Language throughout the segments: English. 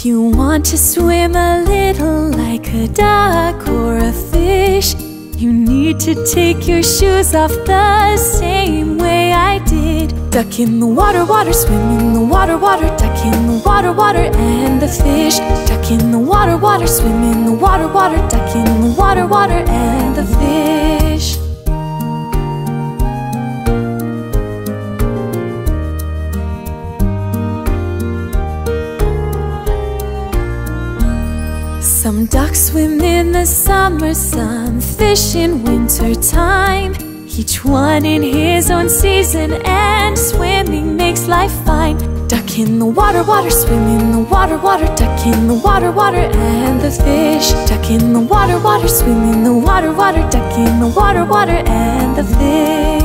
If you want to swim a little like a duck or a fish, you need to take your shoes off the same way I did. Duck in the water, water, swim in the water, water, duck in the water, water, and the fish. Duck in the water, water, swim in the water, water, duck in the water, water, and the fish. Some ducks swim in the summer, some fish in winter time. Each one in his own season, and swimming makes life fine. Duck in the water, water, swim in the water, water, duck in the water, water, and the fish. Duck in the water, water, swim in the water, water, duck in the water, water, and the fish.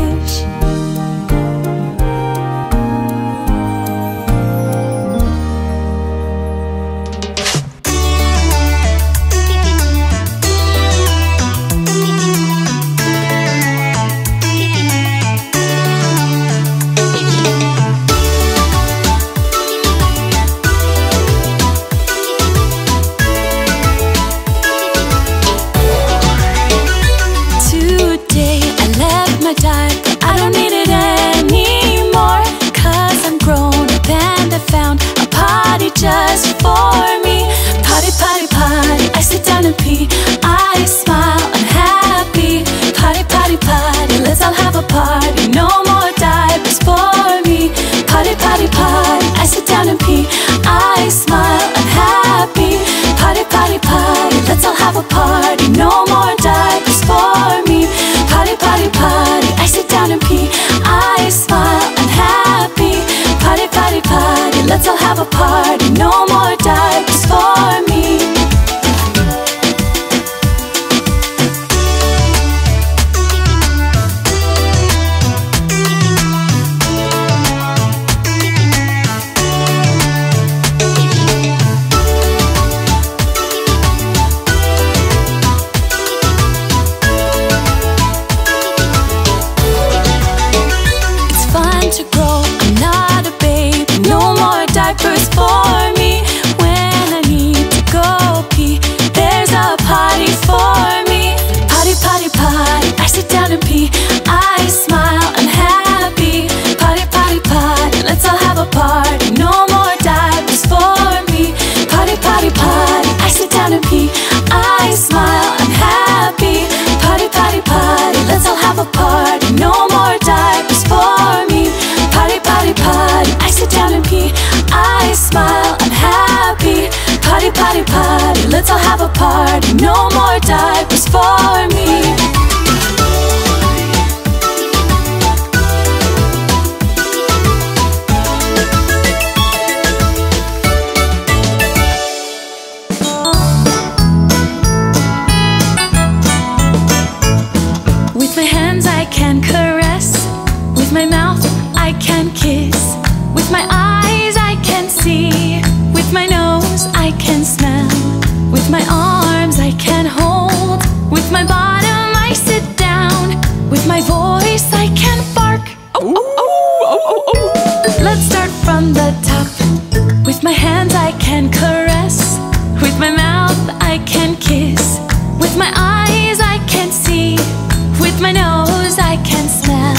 With my nose I can smell.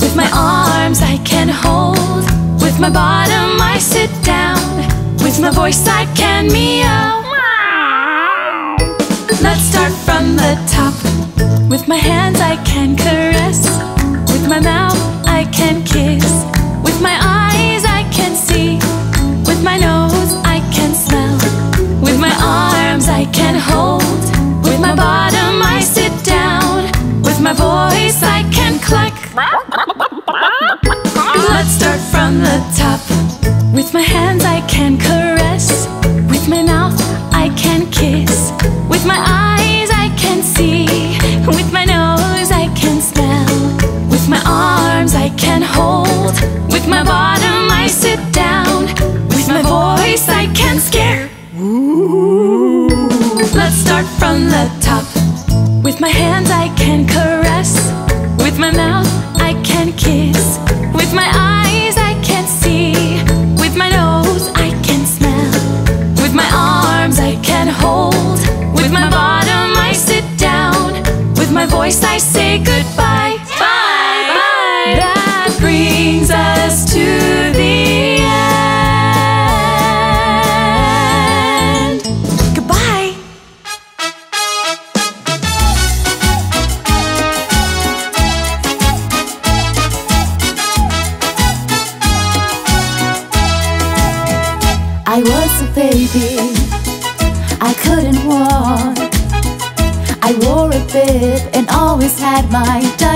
With my arms I can hold. With my bottom I sit down. With my voice I can meow. Let's start from the top. With my hands I can caress. With my mouth I can kiss. With my eyes I can see. With my nose I can smell. With my arms I can hold. With my bottom I sit voice I can cluck. Let's start from the top. With my hands I can caress. With my mouth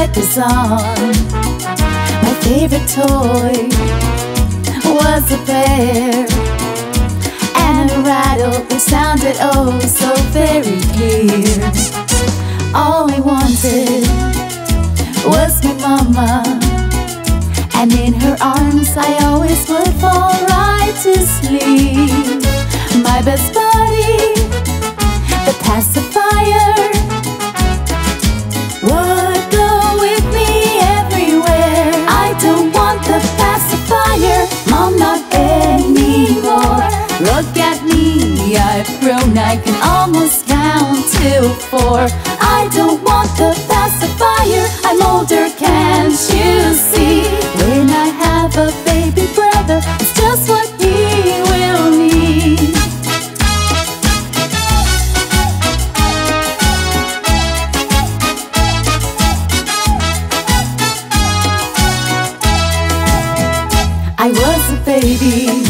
my diapers on. My favorite toy was a bear and a rattle that sounded oh so very clear. All I wanted was my mama. And in her arms I always would fall right to sleep My best buddy, the pacifier I've I can almost count to four I don't want the pacifier, I'm older, can't you see? When I have a baby brother, it's just what he will need. I was a baby,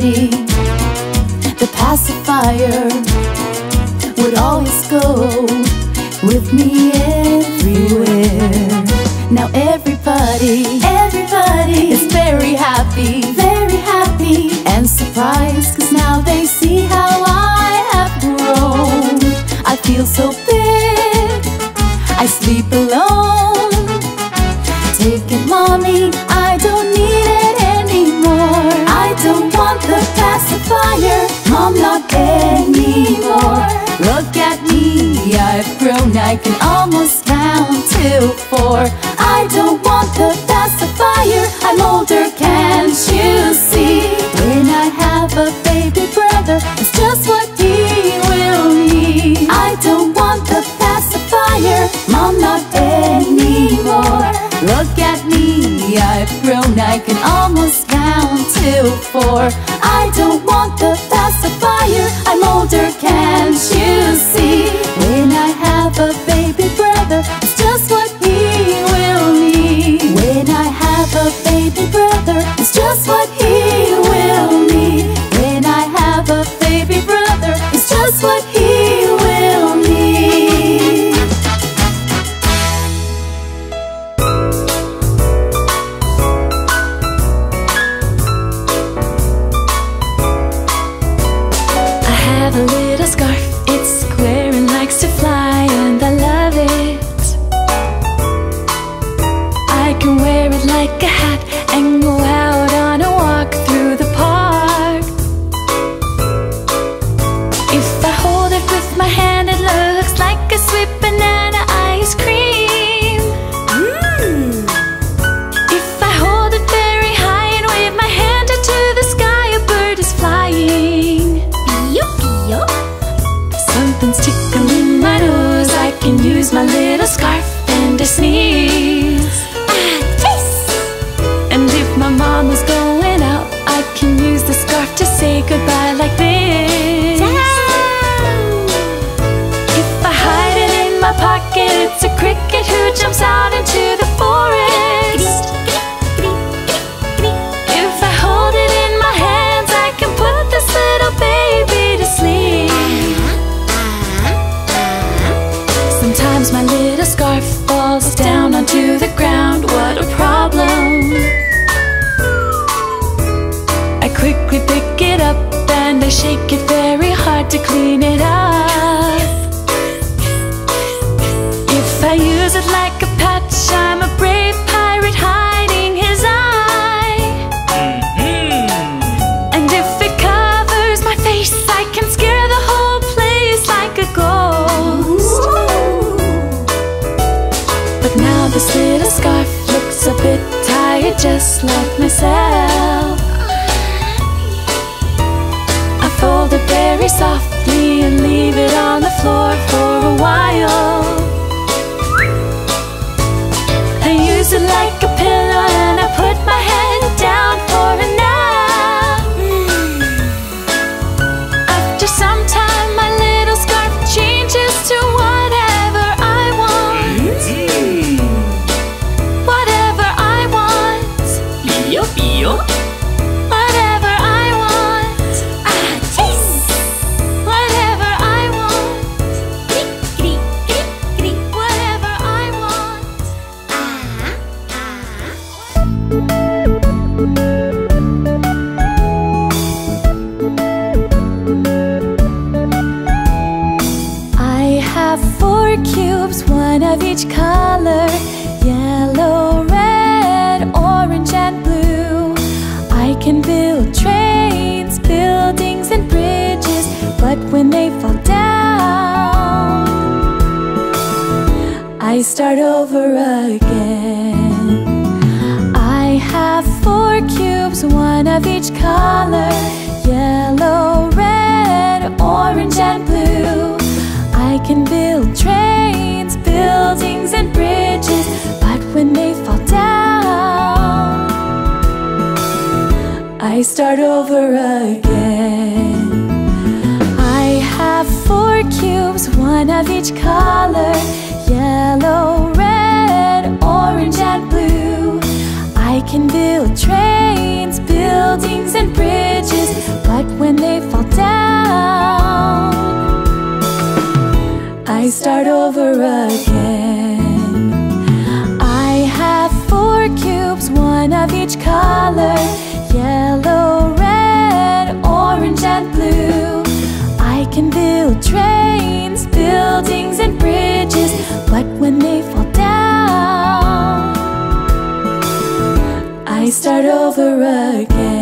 buddy, the pacifier, would always go with me everywhere. Now everybody, everybody is very happy, very happy and surprised cause now they see how I have grown. I feel so big, I sleep alone. Take it, mommy, I can almost count till four. I don't want the pacifier, I'm older, can't you see? When I have a baby brother, it's just what he will need. I don't want the pacifier, mom, not anymore. Look at me, I've grown, I can almost count till four. I don't want the pacifier, I'm older, can't you see? When I have a baby brother, like a hat anh ngồi. いいよ。I start over again. I have four cubes, one of each color yellow, red, orange, and blue. I can build trains, buildings, and bridges, but when they fall down, I start over again. I have four cubes, one of each color yellow, red, orange, and blue. I can build trains, buildings, and bridges, but when they fall down, I start over again. I have four cubes, one of each color yellow, red, orange, and blue. Can build trains, buildings, and bridges, but when they fall down, I start over again.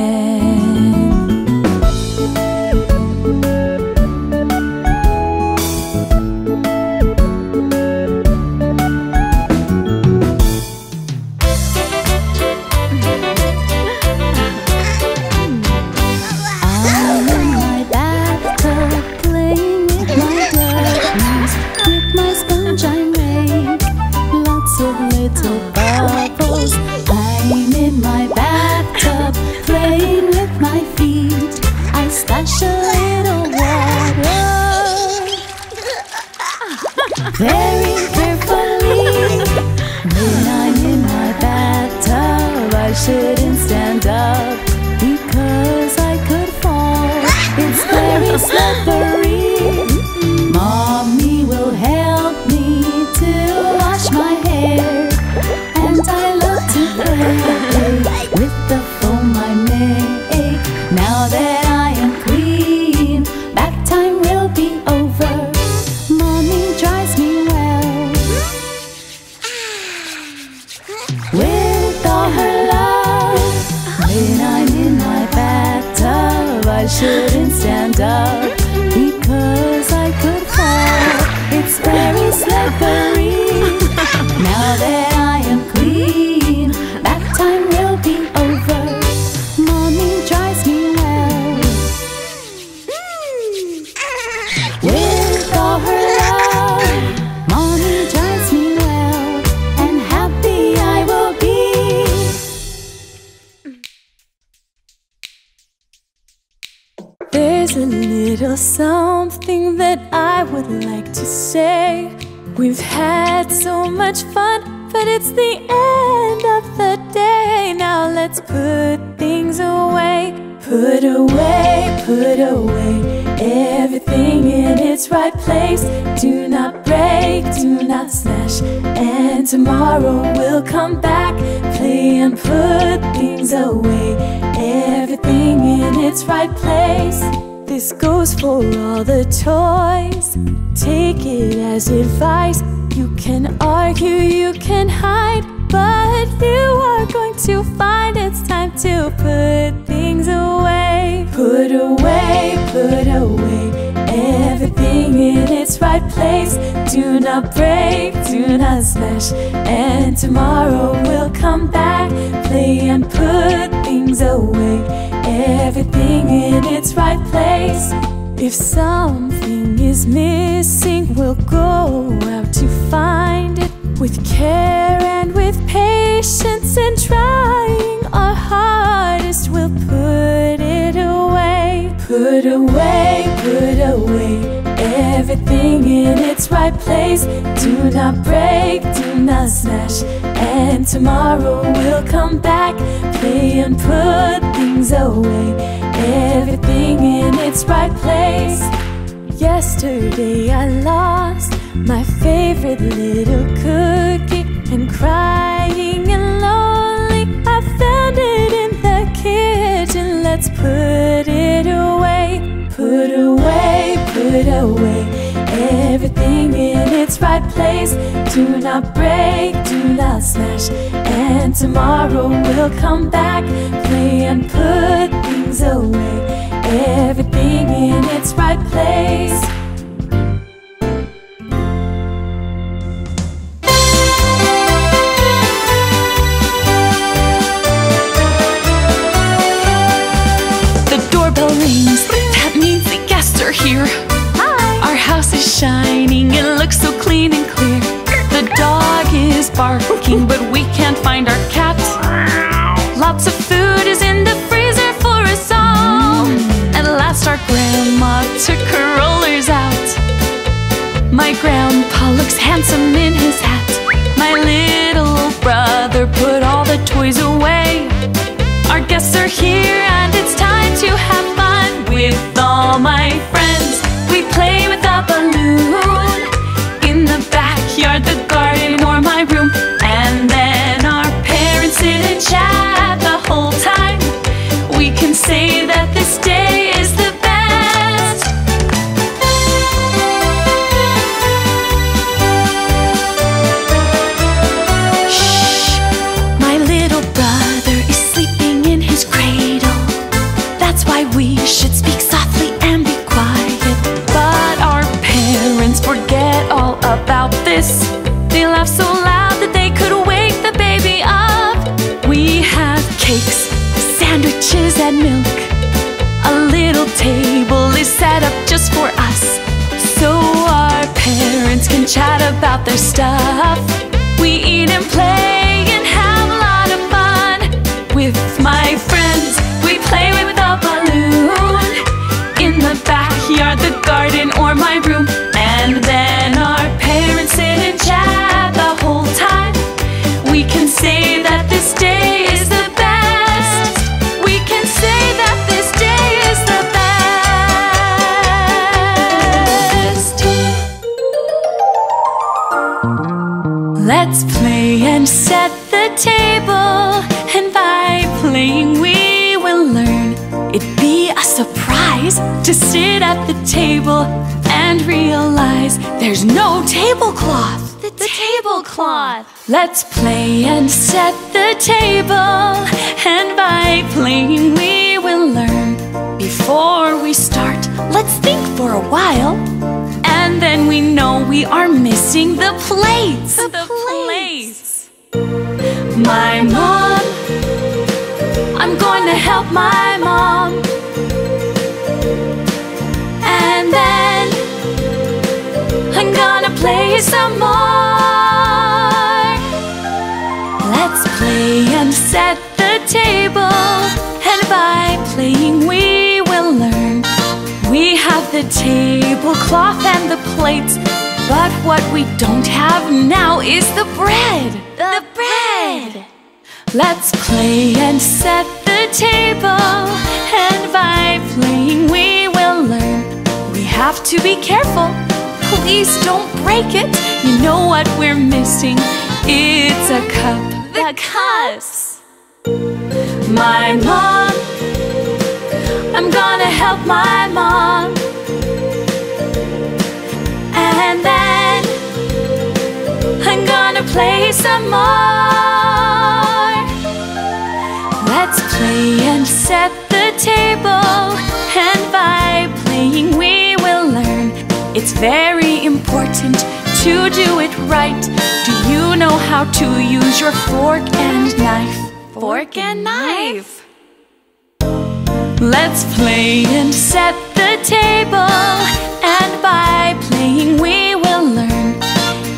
Say. We've had so much fun, but it's the end of the day. Now let's put things away. Put away, put away everything in its right place. Do not break, do not smash. And tomorrow we'll come back, play and put things away. Everything in its right place. This goes for all the toys. Take it as advice. You can argue, you can hide, but you are going to find it's time to put things away. Put away, put away everything in its right place. Do not break, do not smash. And tomorrow we'll come back, play and put things away. Everything in its right place. If something is missing, we'll go out to find it with care and with patience and trying our hardest. We'll put it away, put away, put away everything in its right place. Do not break, do not smash, and tomorrow we'll come back, play and put things away everything in its right place. Yesterday I lost my favorite little cookie and crying and lonely. I found it in the kitchen. Let's put it away, put away, put away its right place. Do not break, do not smash, and tomorrow we'll come back, play and put things away. Everything in its right place. No tablecloth. The, tablecloth. Let's play and set the table. And by playing, we will learn. Before we start, let's think for a while. And then we know we are missing the plates. The, plates. My mom. I'm going to help my mom. Play some more. Let's play and set the table. And by playing, we will learn. We have the tablecloth and the plates. But what we don't have now is the bread. The, bread. Let's play and set the table. And by playing, we will learn. We have to be careful. Please don't break it. You know what we're missing? It's a cup. The cups. My mom. I'm gonna help my mom. And then I'm gonna play some more. Let's play and set the table. And by playing, we. It's very important to do it right. Do you know how to use your fork and knife? Fork and knife. Let's play and set the table. And by playing, we will learn.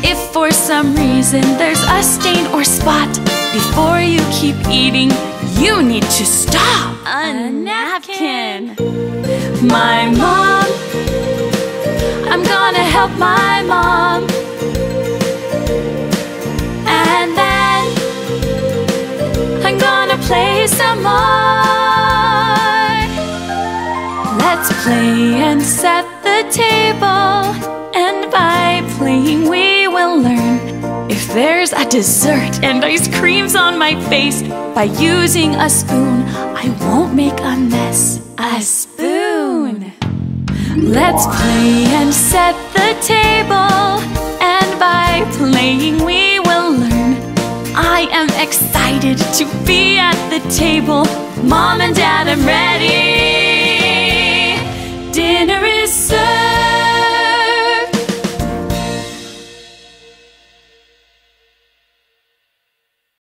If for some reason there's a stain or spot, before you keep eating, you need to stop. A napkin. My mom, I'm gonna help my mom. And then I'm gonna play some more. Let's play and set the table. And by playing, we will learn. If there's a dessert and ice cream's on my face, by using a spoon, I won't make a mess. A spoon. Let's play and set the table. And by playing, we will learn. I am excited to be at the table. Mom and Dad, I'm ready. Dinner is